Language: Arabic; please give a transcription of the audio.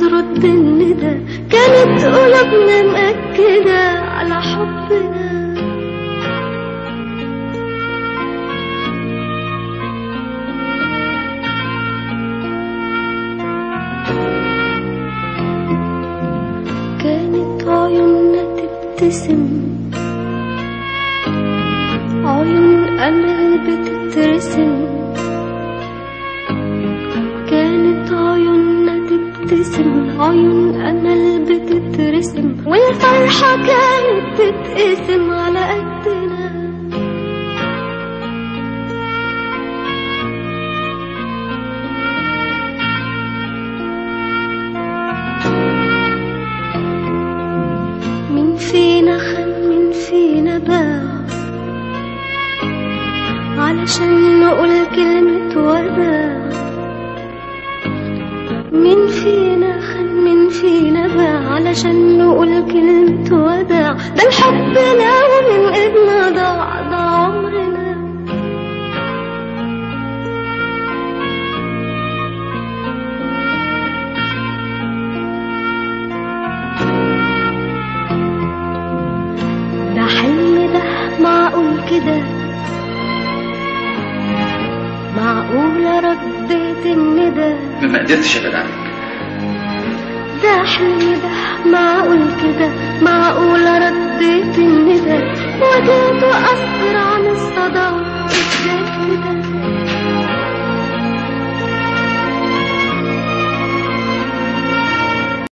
ترد الندى كانت قلوبنا مأكدة على حبنا. كانت عيوننا تبتسم. عيون أمل بتترسم. تبتسم عيون أمل بتترسم والفرحة كانت تتقسم على قدنا. مين فينا خان مين فينا باع علشان نقول كلمة وداع مين فينا خان مين فينا باع علشان نقول كلمة وداع ده الحب لو من ايدنا ضاع ده عمرنا. ده حلم ده معقول كده. الندى. ما قدرتش ابعد عنك ده حلم ده معقول كده معقولة رديت